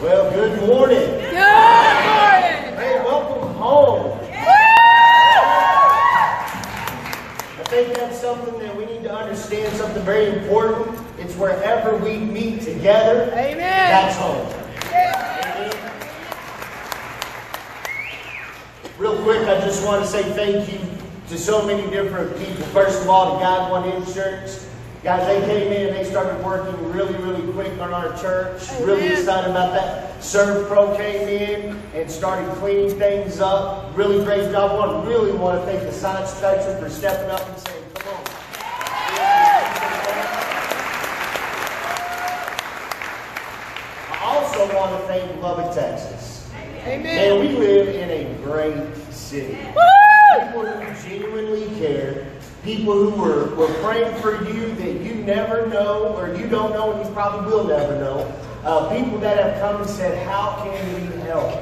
Well, good morning. Good morning. Hey, welcome home. I think that's something that we need to understand, something very important. It's wherever we meet together, Amen. that's home. Real quick, I just want to say thank you to so many different people. First of all, to God One Insurance. Guys, they came in and they started working really, really quick on our church. Really excited about that. Serve Pro came in and started cleaning things up. Really great job. I want, really want to thank the science spectrum for stepping up and saying, come on. I also want to thank Lubbock, Texas. Amen. Man, we live in a great city. People who genuinely care. People who were, were praying for you that you never know or you don't know and you probably will never know. Uh, people that have come and said, how can we help?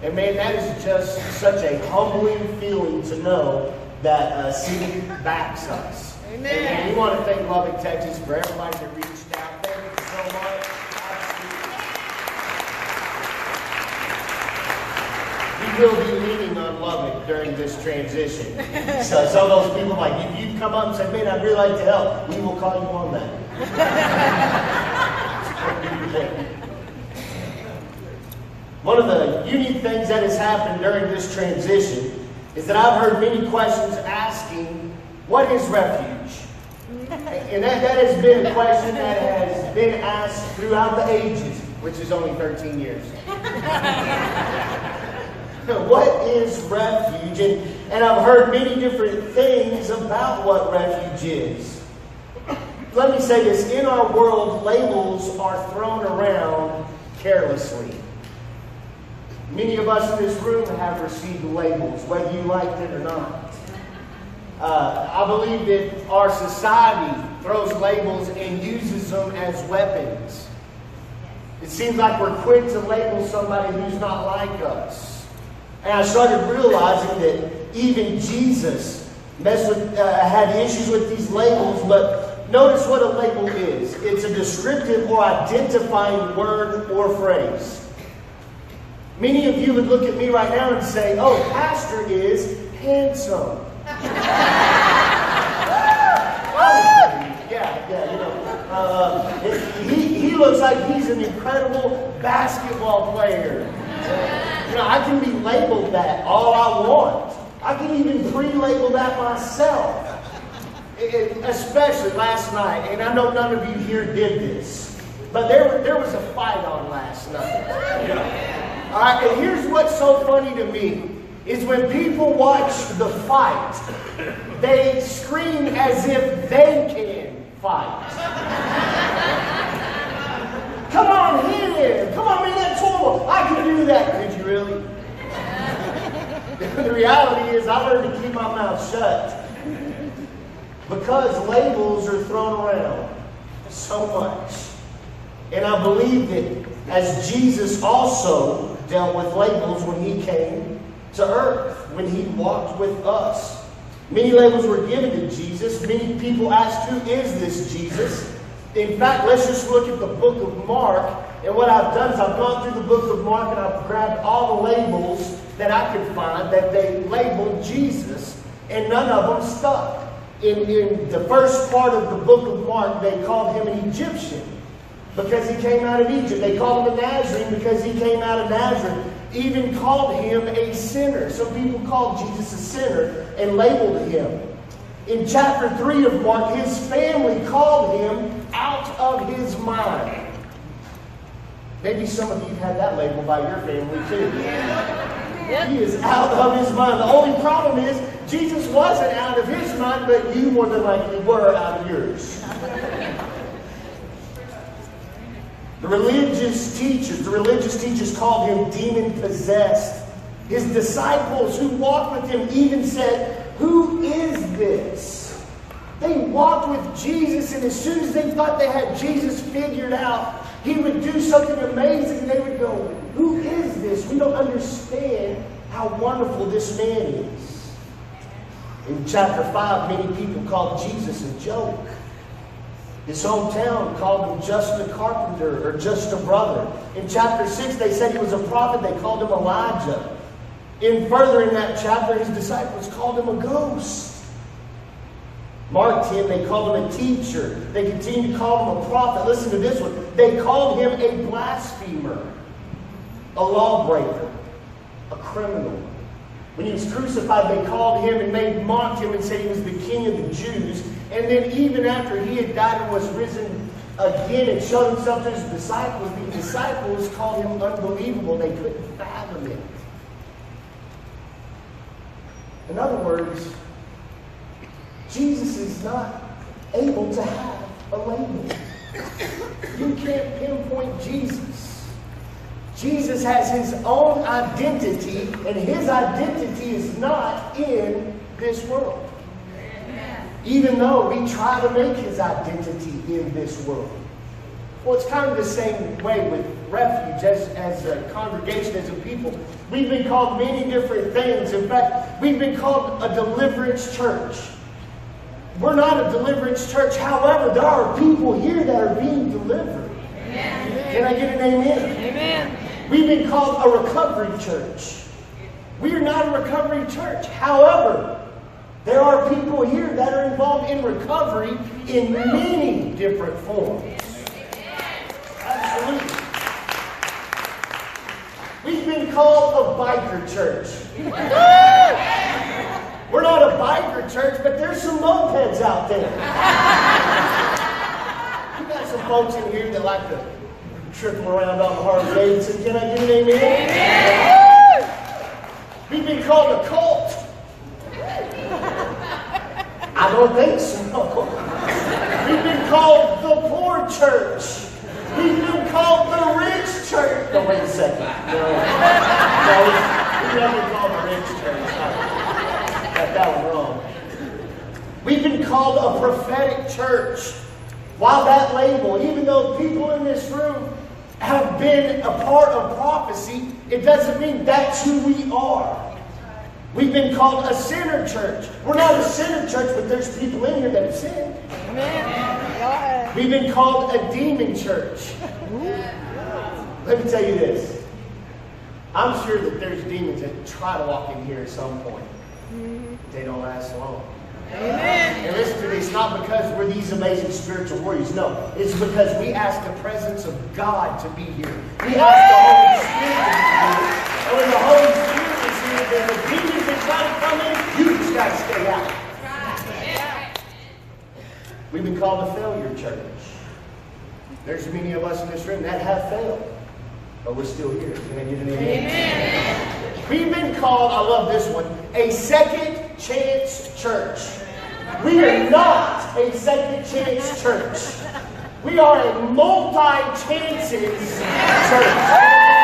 And man, that is just such a humbling feeling to know that uh, city backs us. Amen. And, we want to thank Lubbock, Texas for everybody that reached out. Thank you so much. Absolutely. We will be During this transition. So some of those people, like, if you come up and say, man, I'd really like to help, we will call you on that. One of the unique things that has happened during this transition is that I've heard many questions asking, what is refuge? And that, that has been a question that has been asked throughout the ages, which is only 13 years. what is refuge? And, and I've heard many different things about what refuge is. Let me say this in our world, labels are thrown around carelessly. Many of us in this room have received labels, whether you liked it or not. Uh, I believe that our society throws labels and uses them as weapons. It seems like we're quick to label somebody who's not like us. And I started realizing that even Jesus messed with, uh, had issues with these labels, but notice what a label is it's a descriptive or identifying word or phrase. Many of you would look at me right now and say, oh, Pastor is handsome. yeah, yeah, you know. Uh, he, he looks like he's an incredible basketball player. You know, I can be labeled that all I want. I can even pre-label that myself. It- it- especially last night, and I know none of you here did this, but there, there was a fight on last night. All right, and here's what's so funny to me is when people watch the fight, they scream as if they can fight. Come on, hit Come on, man, that's horrible. I could do that. Did you really? the reality is, I learned to keep my mouth shut because labels are thrown around so much. And I believe that as Jesus also dealt with labels when he came to earth, when he walked with us. Many labels were given to Jesus. Many people asked, Who is this Jesus? In fact, let's just look at the book of Mark. And what I've done is I've gone through the book of Mark and I've grabbed all the labels that I could find that they labeled Jesus, and none of them stuck. In, in the first part of the book of Mark, they called him an Egyptian because he came out of Egypt. They called him a Nazarene because he came out of Nazareth. Even called him a sinner. Some people called Jesus a sinner and labeled him. In chapter 3 of Mark, his family called him out of his mind. Maybe some of you have had that label by your family too. He is out of his mind. The only problem is Jesus wasn't out of his mind, but you more than likely were out of yours. The religious teachers, the religious teachers called him demon possessed. His disciples who walked with him even said, Who is this? They walked with Jesus, and as soon as they thought they had Jesus figured out, he would do something amazing. They would go, Who is this? We don't understand how wonderful this man is. In chapter 5, many people called Jesus a joke. His hometown called him just a carpenter or just a brother. In chapter 6, they said he was a prophet. They called him Elijah. In further in that chapter, his disciples called him a ghost. Mark 10, they called him a teacher. They continued to call him a prophet. Listen to this one. They called him a blasphemer, a lawbreaker, a criminal. When he was crucified, they called him and made mocked him and said he was the king of the Jews. And then even after he had died and was risen again and showed himself to his disciples, the disciples called him unbelievable. They couldn't fathom it. In other words, Jesus is not able to have a label. You can't pinpoint Jesus. Jesus has his own identity, and his identity is not in this world. Even though we try to make his identity in this world. Well, it's kind of the same way with refuge as, as a congregation, as a people. We've been called many different things. In fact, we've been called a deliverance church. We're not a deliverance church. However, there are people here that are being delivered. Amen. Can I get an amen? Amen. We've been called a recovery church. We are not a recovery church. However, there are people here that are involved in recovery in many different forms. Absolutely. We've been called a biker church. We're not a biker church, but there's some mopeds out there. You got some folks in here that like to trickle around on the Harley Davidson. Can I get an amen? amen? We've been called a cult. I don't think so. We've been called the poor church. We've been called the rich church. No, wait a second. No, no we've never called the rich church. Wrong. We've been called a prophetic church. While that label, even though people in this room have been a part of prophecy, it doesn't mean that's who we are. We've been called a sinner church. We're not a sinner church, but there's people in here that have sinned. Amen. We've been called a demon church. Let me tell you this. I'm sure that there's demons that try to walk in here at some point. They don't last long. Amen. And listen to me, it's not because we're these amazing spiritual warriors. No, it's because we ask the presence of God to be here. We ask the Holy Spirit to be here. And when the Holy Spirit is here, then the demons that try to come in, you just got to stay out. We've been called a failure church. There's many of us in this room that have failed, but we're still here. Can I get an amen? amen? We've been called, I love this one, a second chance church. We are not a second chance church. We are a multi chances church.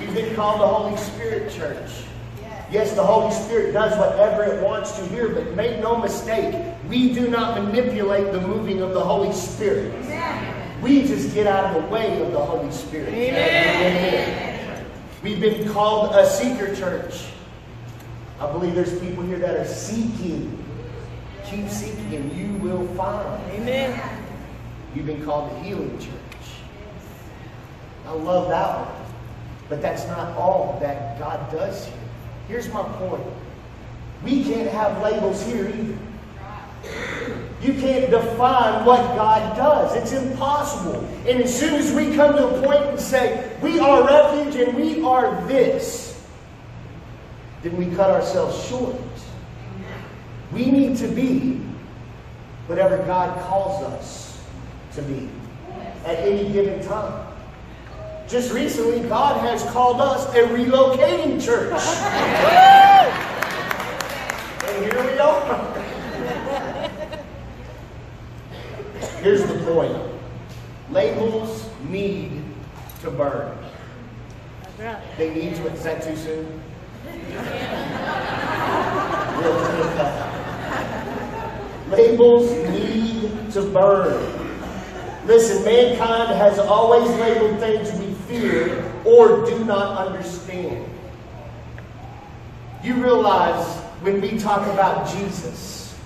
We've been called the Holy Spirit church. Yes, the Holy Spirit does whatever it wants to here, but make no mistake, we do not manipulate the moving of the Holy Spirit. We just get out of the way of the Holy Spirit. Amen. Amen. We've been called a seeker church. I believe there's people here that are seeking. Keep seeking and you will find. Amen. You've been called the healing church. I love that one. But that's not all that God does here. Here's my point. We can't have labels here either. You can't define what God does. It's impossible. And as soon as we come to a point and say, we are refuge and we are this, then we cut ourselves short. We need to be whatever God calls us to be at any given time. Just recently, God has called us a relocating church. and here we are. Here's the point labels need to burn. They need to. That too soon? Labels need to burn. Listen, mankind has always labeled things we fear or do not understand. You realize when we talk about Jesus,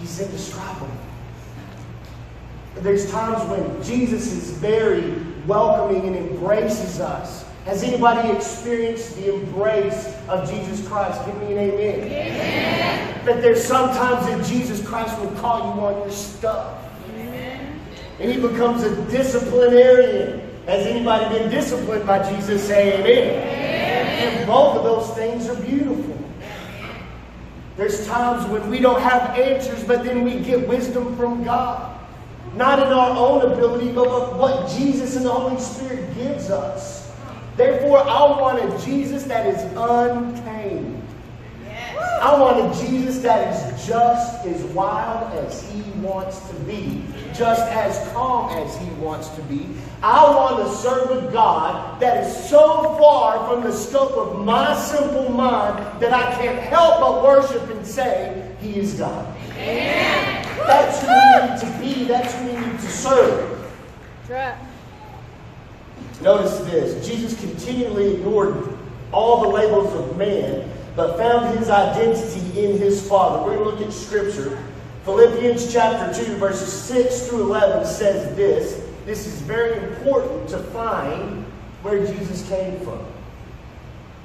he's indescribable. There's times when Jesus is very welcoming and embraces us. Has anybody experienced the embrace of Jesus Christ? Give me an amen. amen. But there's sometimes that Jesus Christ will call you on your stuff. Amen. And he becomes a disciplinarian. Has anybody been disciplined by Jesus? Say amen. amen. And both of those things are beautiful. There's times when we don't have answers, but then we get wisdom from God. Not in our own ability, but what Jesus and the Holy Spirit gives us. Therefore, I want a Jesus that is untamed. I want a Jesus that is just as wild as he wants to be, just as calm as he wants to be. I want to serve a God that is so far from the scope of my simple mind that I can't help but worship and say, He is God. Amen. That's who we need to be. That's who we need to serve. Notice this Jesus continually ignored all the labels of man, but found his identity in his Father. We're going to look at Scripture. Philippians chapter 2, verses 6 through 11 says this. This is very important to find where Jesus came from.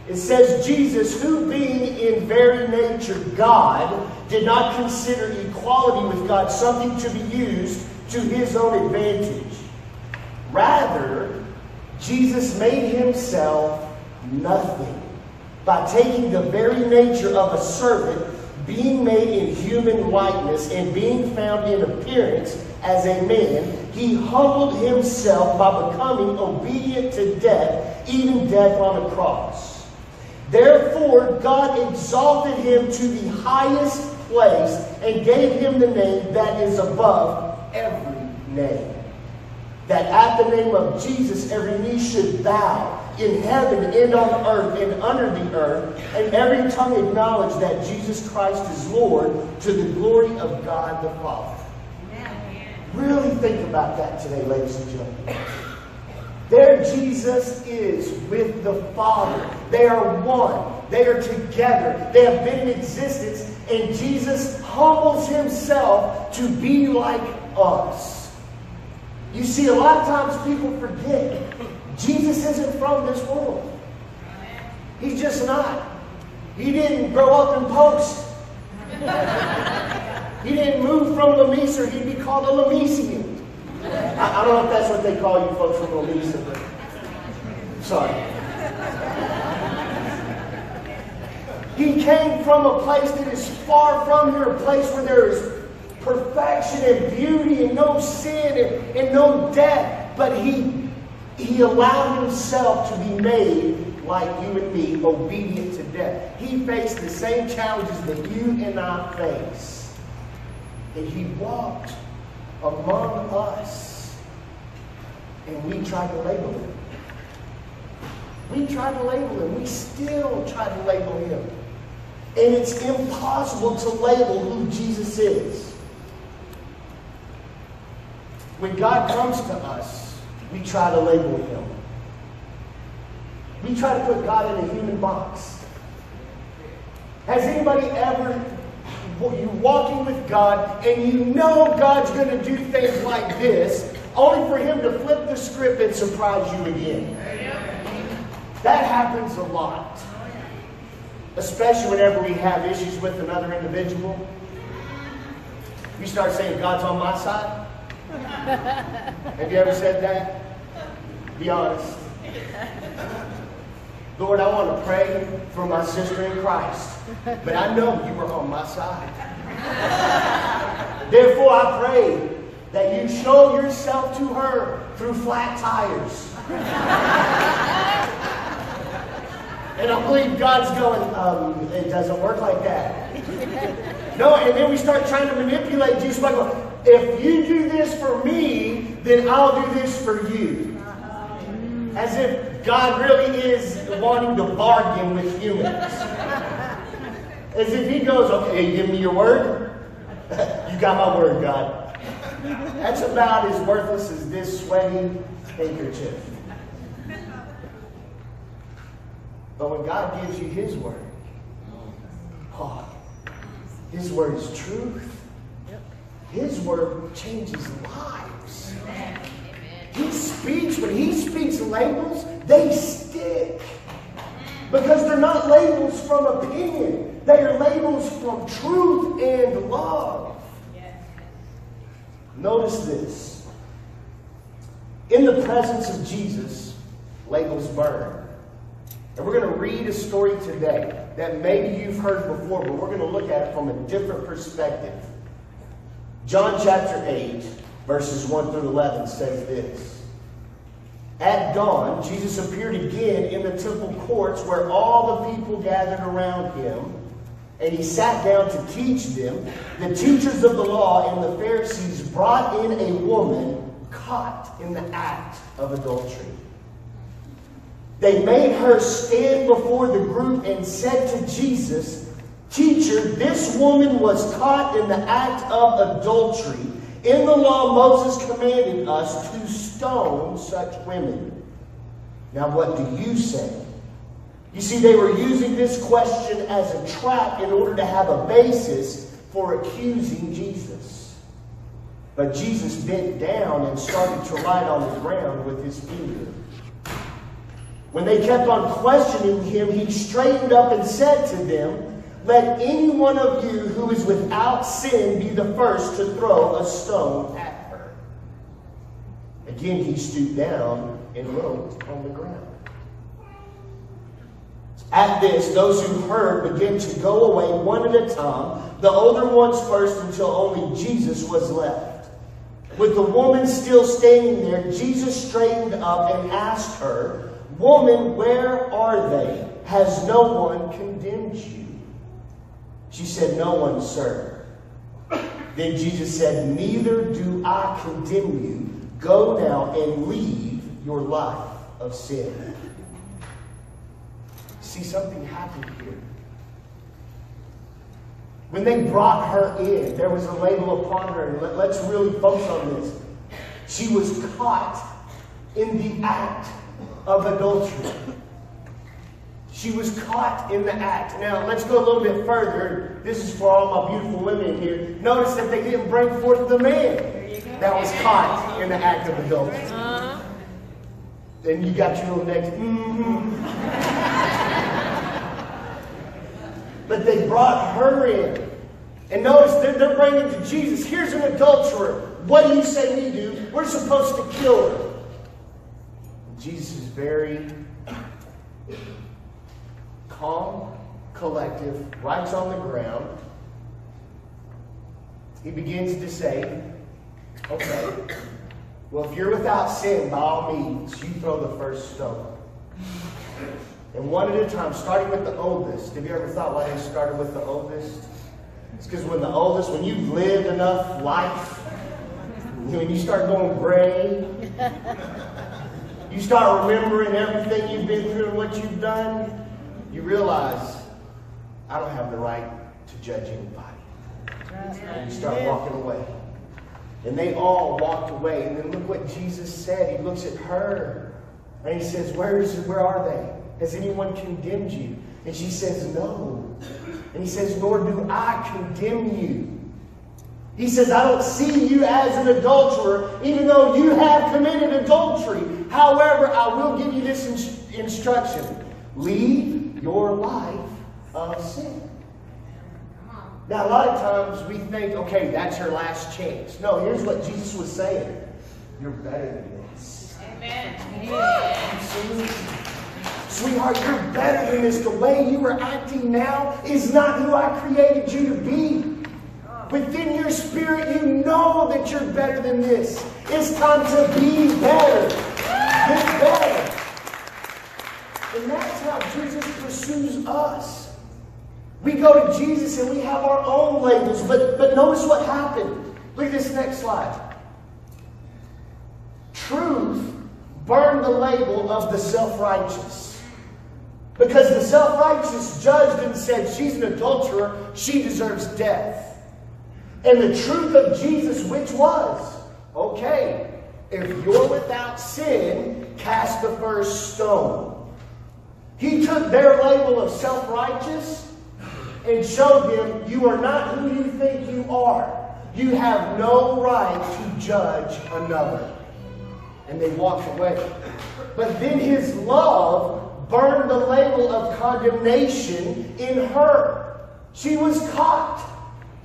It says, Jesus, who being in very nature God, did not consider equality with God something to be used to his own advantage. Rather, Jesus made himself nothing by taking the very nature of a servant, being made in human likeness, and being found in appearance as a man, he humbled himself by becoming obedient to death, even death on a cross. Therefore, God exalted him to the highest place and gave him the name that is above every name. That at the name of Jesus, every knee should bow in heaven and on earth and under the earth, and every tongue acknowledge that Jesus Christ is Lord to the glory of God the Father. Really think about that today, ladies and gentlemen. There Jesus is with the Father. They are one. They are together. They have been in existence. And Jesus humbles himself to be like us. You see, a lot of times people forget Jesus isn't from this world. He's just not. He didn't grow up in Post. he didn't move from Lamesa. He'd be called a Lamesian. I, I, don't know if that's what they call you folks from Lamesa, but sorry. He came from a place that is far from here, a place where there is perfection and beauty and no sin and, and no death. But he, he allowed himself to be made like you and me, obedient to death. He faced the same challenges that you and I face. And he walked among us. And we tried to label him. We tried to label him. We still try to label him. And it's impossible to label who Jesus is. When God comes to us, we try to label him. We try to put God in a human box. Has anybody ever, you walking with God and you know God's going to do things like this, only for him to flip the script and surprise you again? That happens a lot. Especially whenever we have issues with another individual. You start saying, God's on my side. Have you ever said that? Be honest. Lord, I want to pray for my sister in Christ, but I know you are on my side. Therefore, I pray that you show yourself to her through flat tires. and I believe God's going, um, it doesn't work like that. no, and then we start trying to manipulate Jesus by going, if you do this for me, then I'll do this for you. As if God really is wanting to bargain with humans. As if He goes, okay, give me your word. you got my word, God. That's about as worthless as this sweaty handkerchief. But when God gives you His word, Oh, his word is truth. His word changes lives. He speaks, when he speaks labels, they stick. Because they're not labels from opinion, they are labels from truth and love. Notice this. In the presence of Jesus, labels burn. And we're going to read a story today that maybe you've heard before, but we're going to look at it from a different perspective. John chapter 8, verses 1 through 11 says this. At dawn, Jesus appeared again in the temple courts where all the people gathered around him, and he sat down to teach them. The teachers of the law and the Pharisees brought in a woman caught in the act of adultery. They made her stand before the group and said to Jesus, Teacher, this woman was caught in the act of adultery. In the law, Moses commanded us to stone such women. Now, what do you say? You see, they were using this question as a trap in order to have a basis for accusing Jesus. But Jesus bent down and started to write on the ground with his finger. When they kept on questioning him, he straightened up and said to them, let any one of you who is without sin be the first to throw a stone at her. Again, he stooped down and wrote on the ground. At this, those who heard began to go away one at a time, the older ones first until only Jesus was left. With the woman still standing there, Jesus straightened up and asked her, Woman, where are they? Has no one condemned you? She said, No one, sir. Then Jesus said, Neither do I condemn you. Go now and leave your life of sin. See, something happened here. When they brought her in, there was a label upon her. Let, us really focus on this. She was caught in the act of adultery. She was caught in the act. Now, let's go a little bit further. This is for all my beautiful women here. Notice that they didn't bring forth the man that was caught in the act of adultery. Uh-huh. Then you got your little next, mm-hmm. But they brought her in. And notice they're, they're bringing to Jesus, here's an adulterer. What do you say we do? We're supposed to kill her. Jesus is very calm, collective, writes on the ground. He begins to say, okay, well, if you're without sin, by all means, you throw the first stone. And one at a time, starting with the oldest. Have you ever thought why they started with the oldest? It's because when the oldest, when you've lived enough life, when you start going gray, you start remembering everything you've been through and what you've done, you realize I don't have the right to judge anybody. And you start walking away. And they all walked away. And then look what Jesus said. He looks at her and he says, Where is where are they? Has anyone condemned you? And she says, No. And he says, Nor do I condemn you. He says, I don't see you as an adulterer, even though you have committed adultery. However, I will give you this in- instruction. Leave your life of sin. Now, a lot of times we think, okay, that's her last chance. No, here's what Jesus was saying You're better than this. Amen. Absolutely. Sweetheart, you're better than this. The way you are acting now is not who I created you to be. Within your spirit, you know that you're better than this. It's time to be better. Get better. And that's how Jesus pursues us. We go to Jesus and we have our own labels, but, but notice what happened. Look at this next slide. Truth burned the label of the self righteous. Because the self righteous judged and said, She's an adulterer, she deserves death. And the truth of Jesus, which was, okay, if you're without sin, cast the first stone. He took their label of self righteous and showed them, You are not who you think you are. You have no right to judge another. And they walked away. But then his love burned the label of condemnation in her. She was caught.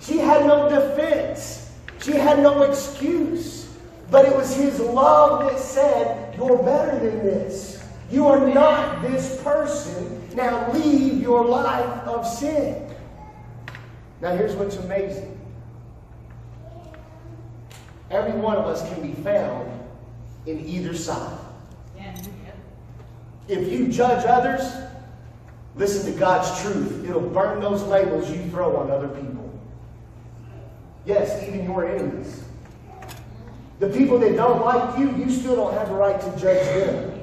She had no defense. She had no excuse. But it was his love that said, You're better than this. You are not this person. Now leave your life of sin. Now, here's what's amazing every one of us can be found in either side. If you judge others, listen to God's truth. It'll burn those labels you throw on other people. Yes, even your enemies. The people that don't like you, you still don't have a right to judge them.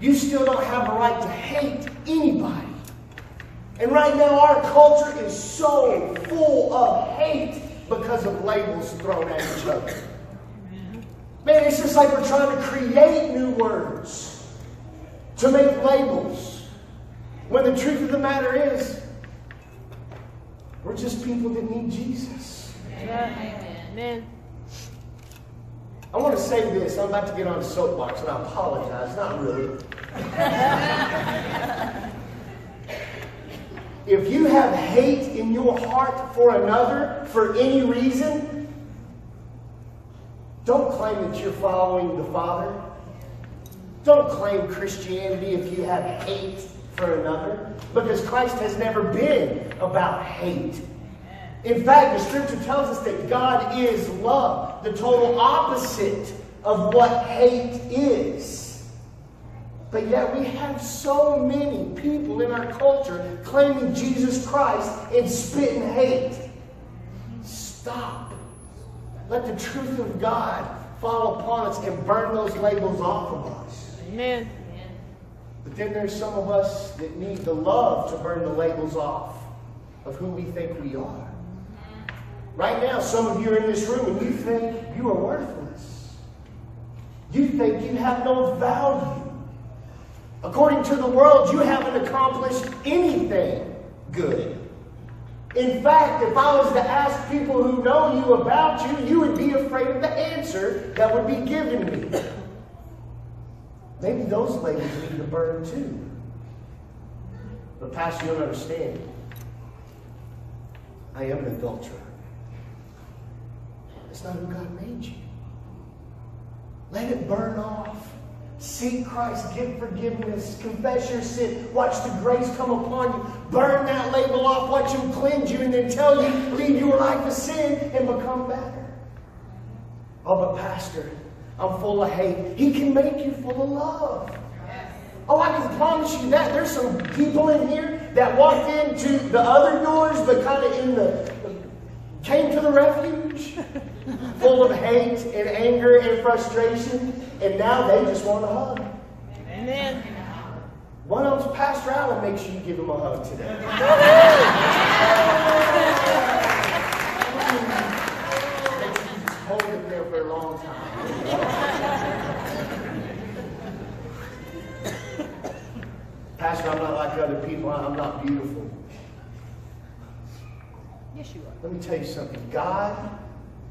You still don't have a right to hate anybody. And right now, our culture is so full of hate because of labels thrown at each other. Man, it's just like we're trying to create new words to make labels. When the truth of the matter is, we're just people that need Jesus. Amen. I want to say this. I'm about to get on a soapbox, and I apologize. Not really. if you have hate in your heart for another for any reason, don't claim that you're following the Father. Don't claim Christianity if you have hate for another, because Christ has never been about hate. In fact, the scripture tells us that God is love, the total opposite of what hate is. But yet we have so many people in our culture claiming Jesus Christ and spitting hate. Stop. Let the truth of God fall upon us and burn those labels off of us. Amen. But then there's some of us that need the love to burn the labels off of who we think we are. Right now, some of you are in this room and you think you are worthless. You think you have no value. According to the world, you haven't accomplished anything good. In fact, if I was to ask people who know you about you, you would be afraid of the answer that would be given me. Maybe those labels need to burn too. But, Pastor, you don't understand. I am an adulterer. That's not who God made you. Let it burn off. Seek Christ, get forgiveness, confess your sin, watch the grace come upon you, burn that label off, watch Him cleanse you, and then tell you, leave your life of sin and become better. Oh, but Pastor, I'm full of hate. He can make you full of love. Oh, I can promise you that. There's some people in here that walked into the other doors, but kind of in the, came to the refuge full of hate and anger and frustration, and now they just want a hug. Amen. Why don't Pastor Allen make sure you give him a hug today? Make sure you just hold it there for a long time. I'm not like other people. I'm not beautiful. Yes, you are. Let me tell you something. God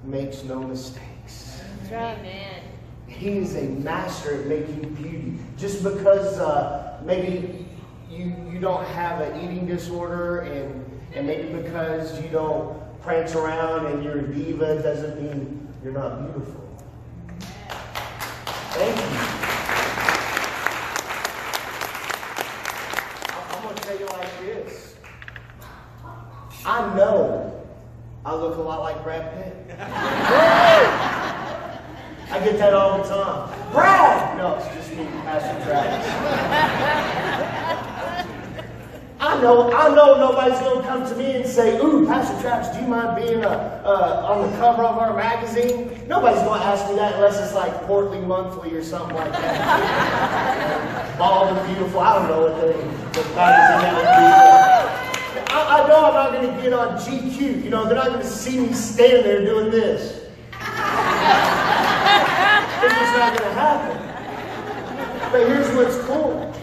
makes no mistakes. That's right. Amen. He is a master at making beauty. Just because uh, maybe you you don't have an eating disorder, and and maybe because you don't prance around and you're a diva, doesn't mean you're not beautiful. Thank you. I- I'm gonna tell you like this. I know A lot like Brad Pitt. I get that all the time. Brad! No, it's just me, Pastor Travis. I know, I know nobody's going to come to me and say, ooh, Pastor Travis, do you mind being uh, uh, on the cover of our magazine? Nobody's going to ask me that unless it's like Portly Monthly or something like that. Bald and Beautiful, I don't know what the, the magazine that would be. I, know I'm not going to get on GQ. You know, they're not going to see me stand there doing this. It's just not going to happen. But here's what's cool.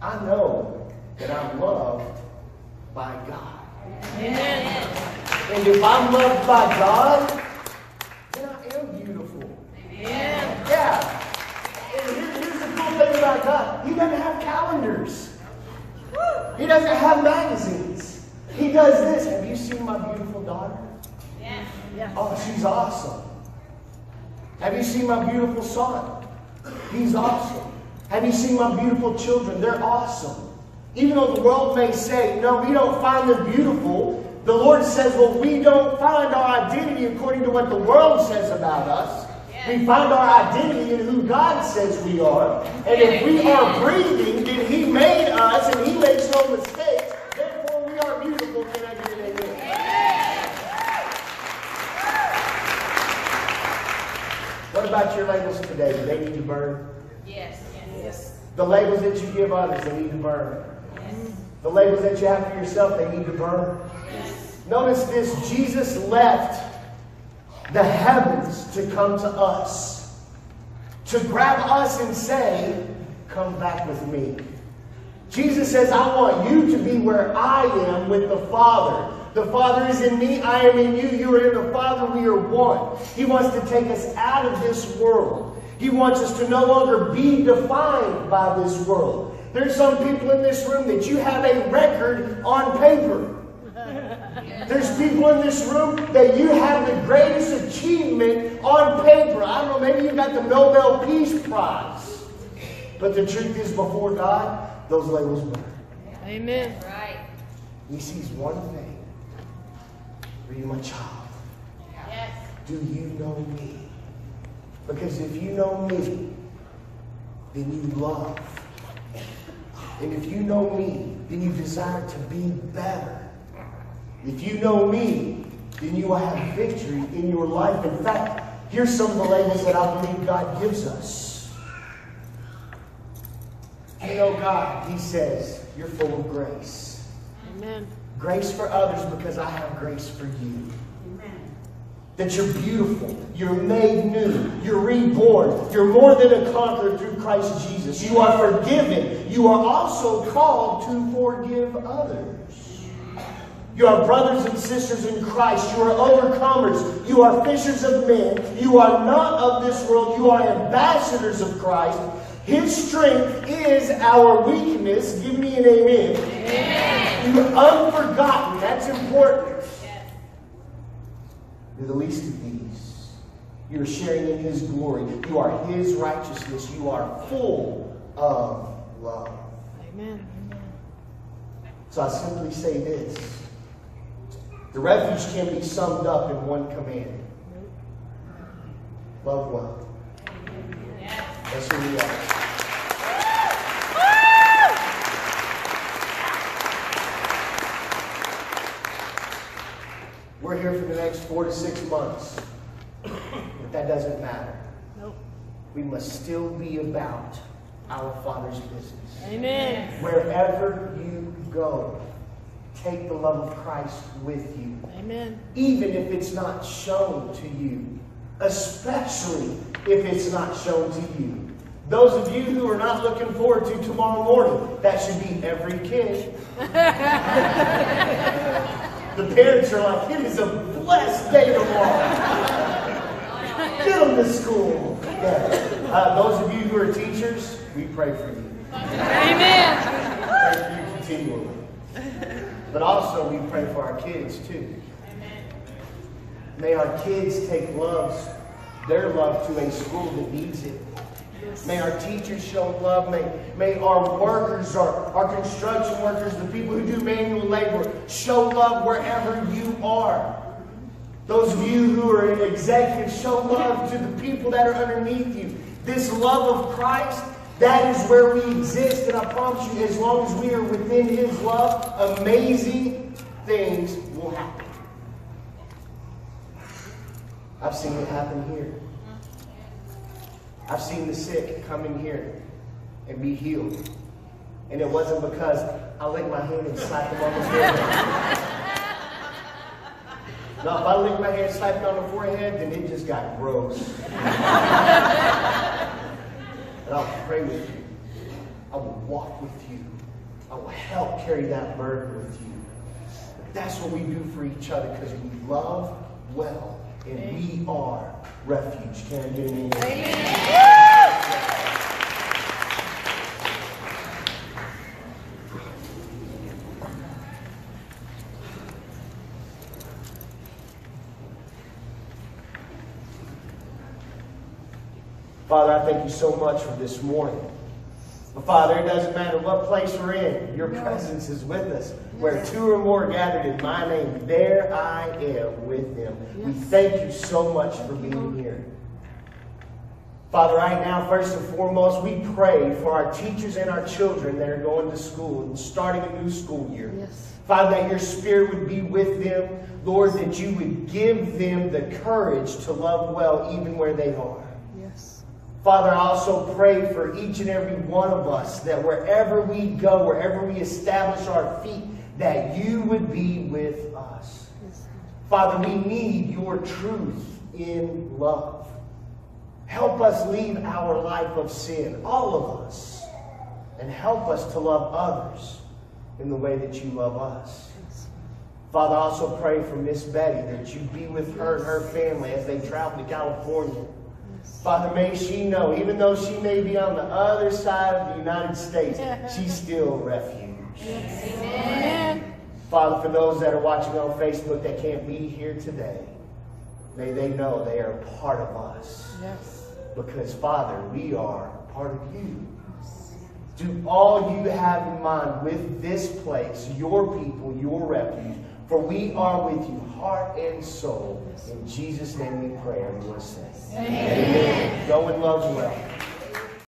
I know that I'm loved by God. Amen. And if I'm loved by God, then I am beautiful. Amen. Yeah. And here- here's the cool thing about God. He doesn't have calendars. He doesn't have magazines. He does this. Have you seen my beautiful daughter? Yeah. Oh, she's awesome. Have you seen my beautiful son? He's awesome. Have you seen my beautiful children? They're awesome. Even though the world may say, no, we don't find them beautiful, the Lord says, well, we don't find our identity according to what the world says about us. We find our identity in who God says we are. And if we are breathing, then He made us and He makes no mistakes. Therefore, we are beautiful. Can I get an amen? What about your labels today? Do they need to burn? Yes. Yes. The labels that you give others, they need to burn. The labels that you have for yourself, they need to burn. Notice this Jesus left the heavens to come to us, to grab us and say, Come back with me. Jesus says, I want you to be where I am with the Father. The Father is in me, I am in you, you are in the Father, we are one. He wants to take us out of this world. He wants us to no longer be defined by this world. There's some people in this room that you have a record on paper. There's people in this room that you have the greatest achievement on paper. I don't know, maybe you got the Nobel Peace Prize. But the truth is, before God, those labels burn. Amen. Right. He sees one thing. Are you my child? Yes. Do you know me? Because if you know me, then you love. And if you know me, then you desire to be better. If you know me, then you will have victory in your life. In fact, here's some of the labels that I believe God gives us. You know God, He says, you're full of grace. Amen. Grace for others because I have grace for you. Amen. That you're beautiful, you're made new, you're reborn, you're more than a conqueror through Christ Jesus. You are forgiven. You are also called to forgive others. You are brothers and sisters in Christ. You are overcomers. You are fishers of men. You are not of this world. You are ambassadors of Christ. His strength is our weakness. Give me an amen. amen. You're unforgotten. That's important. You're the least of these. You're sharing in His glory. You are His righteousness. You are full of love. Amen. So I simply say this the refuge can be summed up in one command love well. That's who we are. We're here for the next four to six months. But that doesn't matter. Nope. We must still be about our Father's business. Amen. Wherever you go, take the love of Christ with you, Amen. even if it's not shown to you, especially if it's not shown to you. Those of you who are not looking forward to tomorrow morning, that should be every kid. the parents are like, it is a blessed day tomorrow. Get them to school. Yeah. Uh, those of you who are teachers, we pray for you. Amen. For you continually. But also, we pray for our kids too. May our kids take loves, their love to a school that needs it. May our teachers show love. May, may our workers, our, our construction workers, the people who do manual labor, show love wherever you are. Those of you who are executives, show love to the people that are underneath you. This love of Christ, that is where we exist. And I promise you, as long as we are within His love, amazing things will happen. I've seen it happen here. I've seen the sick come in here and be healed. And it wasn't because I licked my hand and slapped them on the forehead. No, if I licked my hand and slapped on the forehead, then it just got gross. And I'll pray with you. I will walk with you. I will help carry that burden with you. That's what we do for each other because we love well and we are refuge. Can I get an thank you so much for this morning. But Father, it doesn't matter what place we're in, your presence is with us. Where two or more gathered in my name, there I am with them. We thank you so much for being here. Father, right now, first and foremost, we pray for our teachers and our children that are going to school and starting a new school year. Yes. Father, that your spirit would be with them. Lord, that you would give them the courage to love well even where they are. Father, I also pray for each and every one of us that wherever we go, wherever we establish our feet, that you would be with us. Father, we need your truth in love. Help us leave our life of sin, all of us, and help us to love others in the way that you love us. Father, I also pray for Miss Betty that you be with her and her family as they travel to California. Father, may she know, even though she may be on the other side of the United States, she's still a refuge. Amen. Father, for those that are watching on Facebook that can't be here today, may they know they are part of us. Yes. Because, Father, we are part of you. Do all you have in mind with this place, your people, your refuge, for we are with you, heart and soul. In Jesus' name we pray, everyone say. Amen. Go and love well.